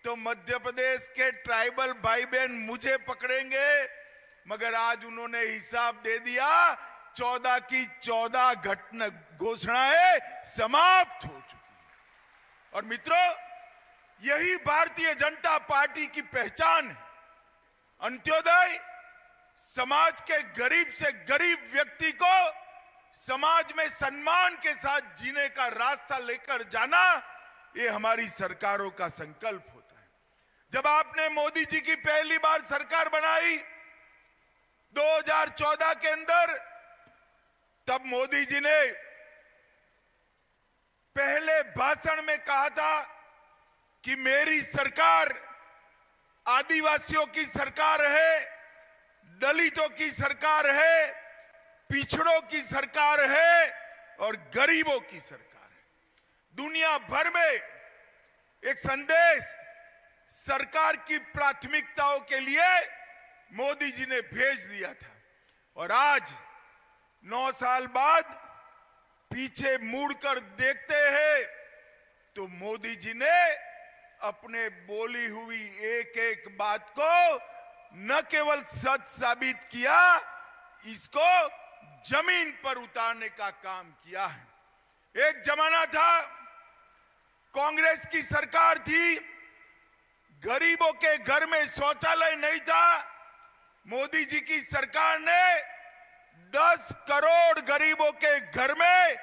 तो मध्य प्रदेश के ट्राइबल भाई बहन मुझे पकड़ेंगे, मगर आज उन्होंने हिसाब दे दिया, चौदह की चौदह घटना घोषणाएँ समाप्त हो चुकी और मित्रों यही भारतीय जनता पार्टी की पहचान है। अंत्योदय, समाज के गरीब से गरीब व्यक्ति को समाज में सम्मान के साथ जीने का रास्ता लेकर जाना, ये हमारी सरकारों का संकल्प होता है। जब आपने मोदी जी की पहली बार सरकार बनाई 2014 के अंदर, तब मोदी जी ने पहले भाषण में कहा था कि मेरी सरकार आदिवासियों की सरकार है, दलितों की सरकार है, पिछड़ों की सरकार है और गरीबों की सरकार है। दुनिया भर में एक संदेश सरकार की प्राथमिकताओं के लिए मोदी जी ने भेज दिया था। और आज, नौ साल बाद पीछे मुड़कर देखते हैं तो मोदी जी ने अपने बोली हुई एक एक बात को न केवल सच साबित किया, इसको ज़मीन पर उतारने का काम किया है। एक जमाना था, कांग्रेस की सरकार थी, गरीबों के घर में शौचालय नहीं था, मोदी जी की सरकार ने 10 करोड़ गरीबों के घर में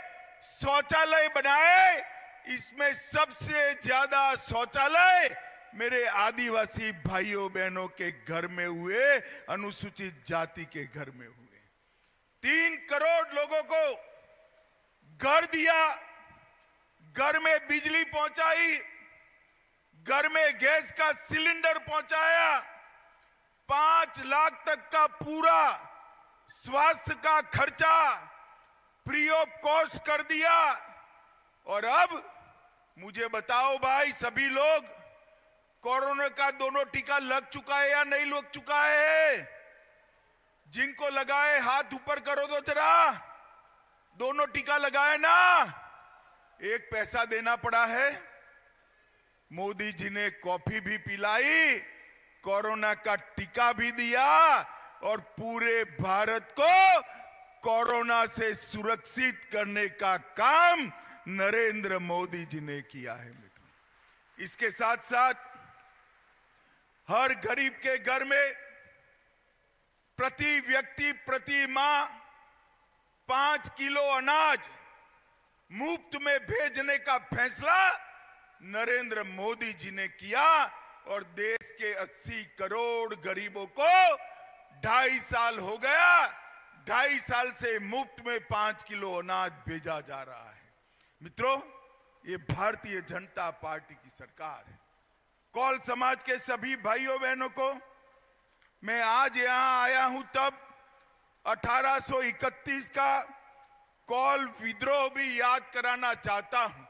शौचालय बनाए इसमें सबसे ज़्यादा शौचालय मेरे आदिवासी भाइयों बहनों के घर में हुए, अनुसूचित जाति के घर में हुए। तीन करोड़ लोगों को घर दिया, घर में बिजली पहुंचाई, घर में गैस का सिलेंडर पहुँचाया, पाँच लाख तक का पूरा स्वास्थ्य का खर्चा, फ्री ऑफ़ कॉस्ट कर दिया। और अब मुझे बताओ भाई, सभी लोग, कोरोना का दोनों टीका लग चुका है या नहीं लग चुका है? जिनको लगाए हाथ ऊपर करो तो जरा। दोनों टीका लगाए ना। एक पैसा देना पड़ा है। मोदी जी ने कॉफ़ी भी पिलाई, कोरोना का टीका भी दिया, और पूरे भारत को कोरोना से सुरक्षित करने का काम नरेंद्र मोदी जी ने किया है मित्रों इसके साथ साथ हर गरीब के घर में प्रति व्यक्ति, प्रति माह पाँच किलो अनाज मुफ़्त में भेजने का फैसला नरेंद्र मोदी जी ने किया और देश के 80 करोड़ गरीबों को ढाई साल हो गया। ढाई साल से मुफ़्त में पाँच किलो अनाज भेजा जा रहा है। मित्रों, ये भारतीय जनता पार्टी की सरकार है। कौल समाज के सभी भाइयों बहनों को, मैं आज यहाँ आया हूँ तब 1831 का कौल विद्रोह भी याद कराना चाहता हूँ।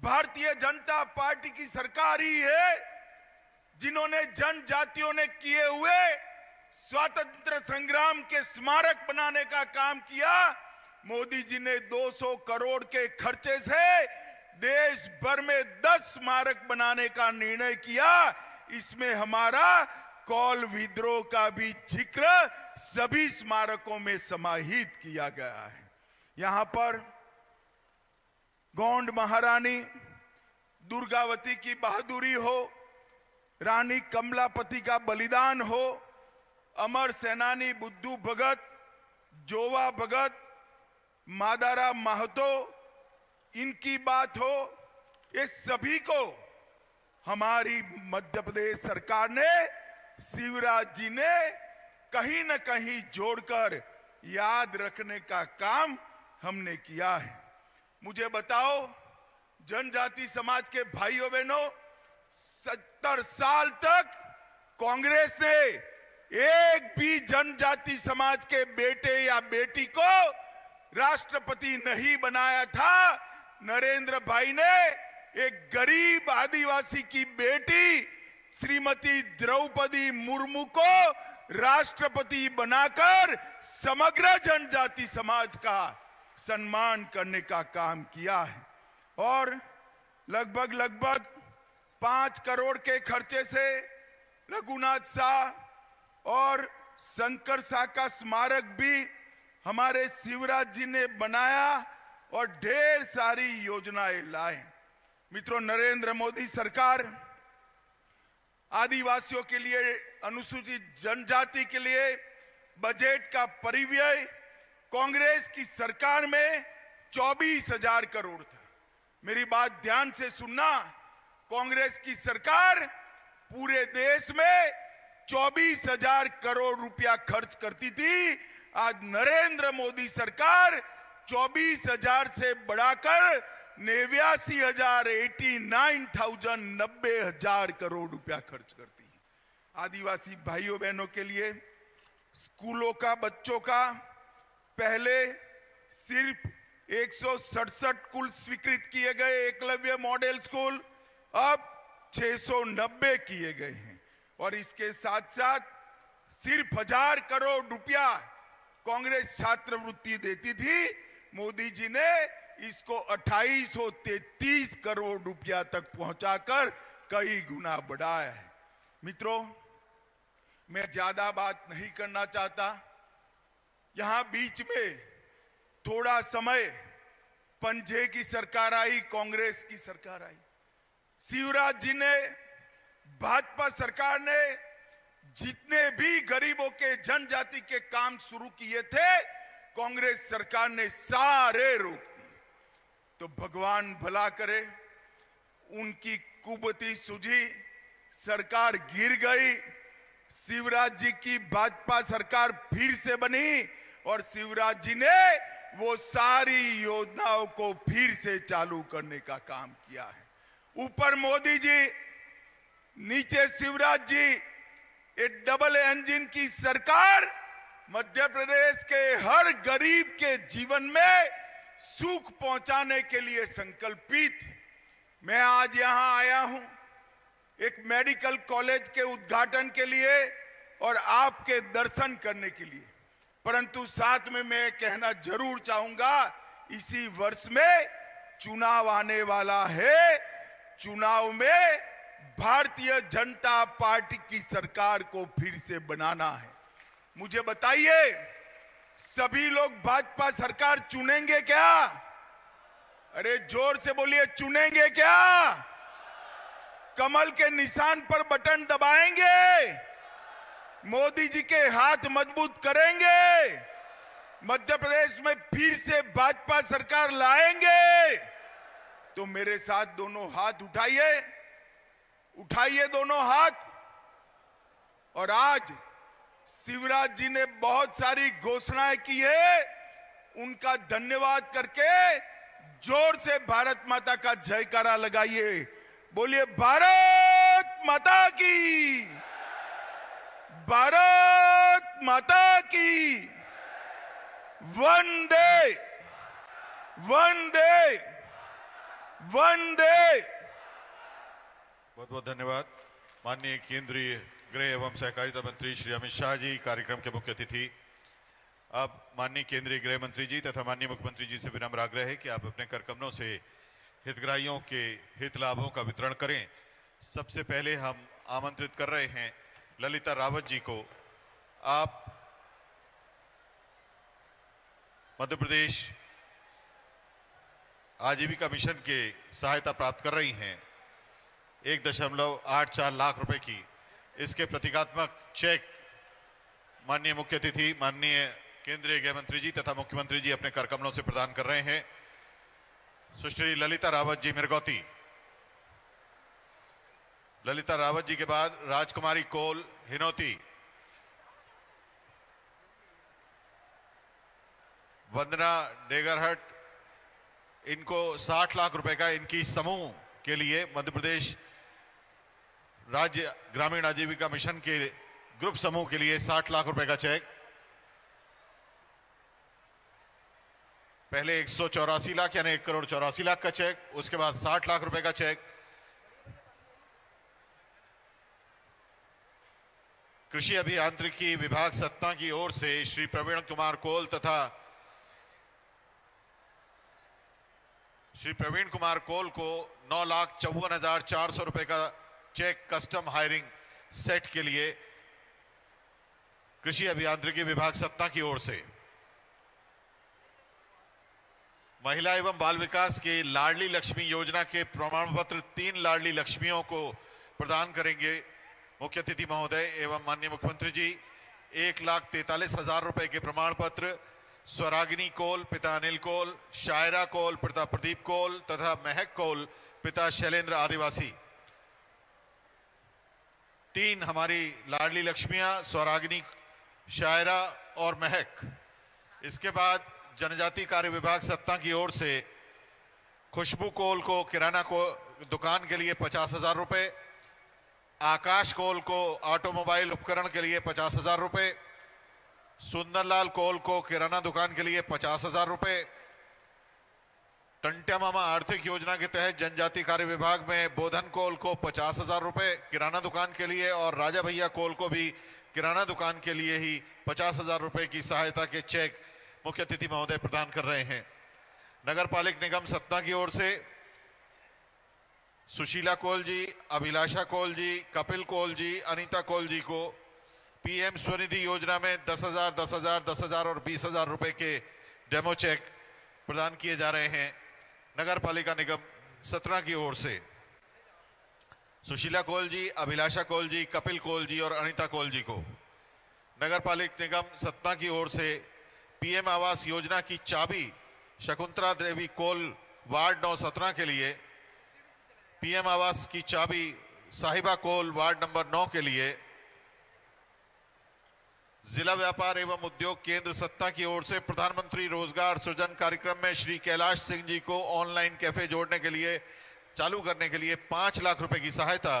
भारतीय जनता पार्टी की सरकार ही है जिन्होंने जनजातियों ने किए हुए स्वतंत्र संग्राम के स्मारक बनाने का काम किया। मोदी जी ने 200 करोड़ के खर्चे से देश भर में 10 स्मारक बनाने का निर्णय किया। इसमें हमारा कौल विद्रोह का भी ज़िक्र सभी स्मारकों में समाहित किया गया है। यहाँ पर गौंड महारानी, दुर्गावती की बहादुरी हो, रानी कमलापति का बलिदान हो, अमर सेनानी बुद्धू भगत, जोवा भगत मादारा महतो, इनकी बात हो, ये सभी को हमारी मध्य प्रदेश सरकार ने, शिवराज जी ने कहीं न कहीं जोड़कर याद रखने का काम हमने किया है। मुझे बताओ, जनजाति समाज के भाइयों बहनों, सत्तर साल तक कांग्रेस ने एक भी जनजाति समाज के बेटे या बेटी को राष्ट्रपति नहीं बनाया था। नरेंद्र भाई ने एक गरीब आदिवासी की बेटी, श्रीमती द्रौपदी मुर्मू को राष्ट्रपति बनाकर समग्र जनजाति समाज का सम्मान करने का काम किया है। और लगभग लगभग पाँच करोड़ के खर्चे से रघुनाथ शाह और शंकर शाह का स्मारक भी हमारे शिवराज जी ने बनाया और ढेर सारी योजनाएँ लाए। मित्रों, नरेंद्र मोदी सरकार आदिवासियों के लिए, अनुसूचित जनजाति के लिए बजट का परिव्यय कांग्रेस की सरकार में चौबीस हज़ार करोड़ था। मेरी बात ध्यान से सुनना, कांग्रेस की सरकार पूरे देश में चौबीस हज़ार करोड़ रुपया खर्च करती थी। आज नरेंद्र मोदी सरकार चौबीस हज़ार से बढ़ाकर नेव्यासी हज़ार एटी नाइन थाउज़ेंड नब्बे हज़ार करोड़ रुपया खर्च करती है। आदिवासी भाइयों बहनों के लिए, स्कूलों का, बच्चों का पहले सिर्फ़ एक कुल स्वीकृत किए गए एकलव्य मॉडल स्कूल, अब 690 किए गए हैं। और इसके साथ साथ सिर्फ़ हज़ार करोड़ रुपया कांग्रेस छात्रवृत्ति देती थी मोदी जी ने इसको 2833 करोड़ रुपया तक पहुंचाकर कई गुना बढ़ाया है। मित्रों, मैं ज़्यादा बात नहीं करना चाहता। यहाँ बीच में थोड़ा समय पंजे की सरकार आई, कांग्रेस की सरकार आई। शिवराज जी ने, भाजपा सरकार ने जितने भी गरीबों के जनजाति के काम शुरू किए थे, कांग्रेस सरकार ने सारे रोक दिए। तो भगवान भला करे, उनकी कुबती सुझी, सरकार गिर गई, शिवराज जी की भाजपा सरकार फिर से बनी, और शिवराज जी ने वो सारी योजनाओं को फिर से चालू करने का काम किया है। ऊपर मोदी जी, नीचे शिवराज जी ये डबल इंजन की सरकार मध्य प्रदेश के हर गरीब के जीवन में सुख पहुँचाने के लिए संकल्पित मैं आज यहाँ आया हूँ एक मेडिकल कॉलेज के उद्घाटन के लिए और आपके दर्शन करने के लिए। परंतु साथ में मैं कहना ज़रूर चाहूँगा, इसी वर्ष में चुनाव आने वाला है। चुनाव में भारतीय जनता पार्टी की सरकार को फिर से बनाना है। मुझे बताइए, सभी लोग भाजपा सरकार चुनेंगे क्या? अरे ज़ोर से बोलिए, चुनेंगे क्या? कमल के निशान पर बटन दबाएँगे। मोदी जी के हाथ मज़बूत करेंगे। मध्य प्रदेश में फिर से भाजपा सरकार लाएँगे। तो मेरे साथ दोनों हाथ उठाइए। उठाइए दोनों हाथ। और आज शिवराज जी ने बहुत सारी घोषणाएँ की है। उनका धन्यवाद करके ज़ोर से भारत माता का जयकारा लगाइए। बोलिए, भारत माता की, भारत माता की, वंदे वंदे वंदे।
बहुत बहुत धन्यवाद। माननीय केंद्रीय गृह एवं सहकारिता मंत्री श्री अमित शाह जी, कार्यक्रम के मुख्य अतिथि। अब माननीय केंद्रीय गृह मंत्री जी तथा माननीय मुख्यमंत्री जी से विनम्र आग्रह है कि आप अपने कर कमलों से हितग्राहियों के हित लाभों का वितरण करें। सबसे पहले हम आमंत्रित कर रहे हैं ललिता रावत जी को। आप मध्य प्रदेश आजीविका मिशन के सहायता प्राप्त कर रही हैं। एक दशमलव आठ चार लाख रुपए की। इसके प्रतीकात्मक चेक माननीय मुख्य अतिथि, माननीय केंद्रीय गृह मंत्री जी तथा मुख्यमंत्री जी अपने कर कमलों से प्रदान कर रहे हैं। सुश्री ललिता रावत जी मिर्गौती। ललिता रावत जी के बाद राजकुमारी कोल हिनोती। वंदना डेगरहट, इनको 60 लाख रुपए का इनकी समूह के लिए मध्य प्रदेश राज्य ग्रामीण आजीविका मिशन के ग्रुप समूह के लिए 60 लाख रुपए का चेक। पहले एक सौ चौरासी लाख, यानी एक करोड़ चौरासी लाख का चेक, उसके बाद 60 लाख रुपए का चेक। कृषि अभियांत्रिकी विभाग सत्ता की ओर से श्री प्रवीण कुमार कोल तथा श्री प्रवीण कुमार कोल को नौ लाख चौवन हज़ार चार सौ रुपए का चेक कस्टम हायरिंग सेट के लिए कृषि अभियांत्रिकी विभाग सत्ता की ओर से। महिला एवं बाल विकास की लाडली लक्ष्मी योजना के प्रमाण पत्र तीन लाडली लक्ष्मियों को प्रदान करेंगे मुख्य अतिथि महोदय एवं माननीय मुख्यमंत्री जी। एक लाख तैतालीस हज़ार रुपए के प्रमाण पत्र, स्वरागिनी कोल, पिता अनिल कोल, शायरा कोल पिता प्रदीप कोल तथा महक कोल, पिता शैलेंद्र आदिवासी। तीन हमारी लाडली लक्ष्मियाँ, स्वरागिनी, शायरा और महक। इसके बाद जनजाति कार्य विभाग सत्ता की ओर से खुशबू कोल को, किराना को, दुकान के लिए पचास हज़ार रुपये आकाश कोल को, ऑटोमोबाइल उपकरण के लिए पचास हज़ार रुपये सुंदरलाल कोल को, किराना दुकान के लिए पचास हज़ार रुपये टंट्या मामा आर्थिक योजना के तहत जनजाति कार्य विभाग में बोधन कोल को पचास हज़ार रुपये किराना दुकान के लिए और राजा भैया कोल को भी किराना दुकान के लिए ही पचास हज़ार रुपये की सहायता के चेक मुख्य अतिथि महोदय प्रदान कर रहे हैं। नगर पालिक निगम सत्ता की ओर से सुशीला कोल जी, अभिलाषा कोल जी, कपिल कोल जी, अनीता कोल जी को पीएम स्वनिधि योजना में दस हज़ार दस हज़ार दस हज़ार और बीस हज़ार रुपए के डेमो चेक प्रदान किए जा रहे हैं। नगर पालिका निगम सतना की ओर से सुशीला कोल जी, अभिलाषा कोल जी, कपिल कोल जी और अनिता कोल जी को नगर पालिक निगम सतना की ओर से पीएम आवास योजना की चाबी शकुंतला देवी कोल वार्ड नौ सत्रह के लिए, पीएम आवास की चाबी साहिबा कोल वार्ड नंबर नौ के लिए जिला व्यापार एवं उद्योग केंद्र सत्ता की ओर से प्रधानमंत्री रोज़गार सृजन कार्यक्रम में श्री कैलाश सिंह जी को ऑनलाइन कैफ़े जोड़ने के लिए, चालू करने के लिए पाँच लाख रुपए की सहायता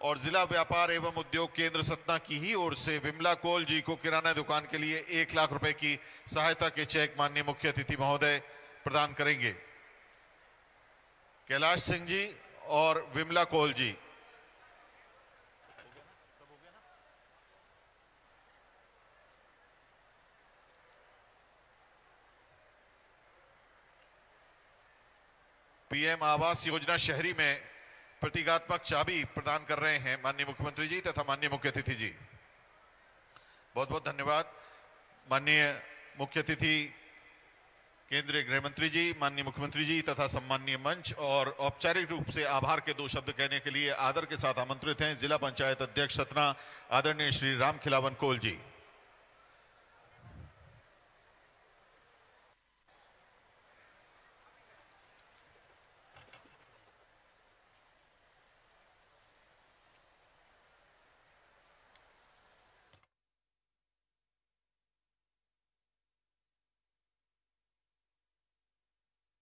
और जिला व्यापार एवं उद्योग केंद्र सतना की ही ओर से विमला कोल जी को किराना दुकान के लिए एक लाख रुपए की सहायता के चेक माननीय मुख्य अतिथि महोदय प्रदान करेंगे। कैलाश सिंह जी और विमला कोल जी पीएम आवास योजना शहरी में प्रतीकात्मक चाबी प्रदान कर रहे हैं माननीय मुख्यमंत्री जी तथा माननीय मुख्य अतिथि जी। बहुत बहुत धन्यवाद। माननीय मुख्य अतिथि, केंद्रीय गृह मंत्री जी, माननीय मुख्यमंत्री जी तथा सम्माननीय मंच और औपचारिक रूप से आभार के दो शब्द कहने के लिए आदर के साथ आमंत्रित हैं। जिला पंचायत अध्यक्ष सतना, आदरणीय श्री राम खिलावन कोल जी।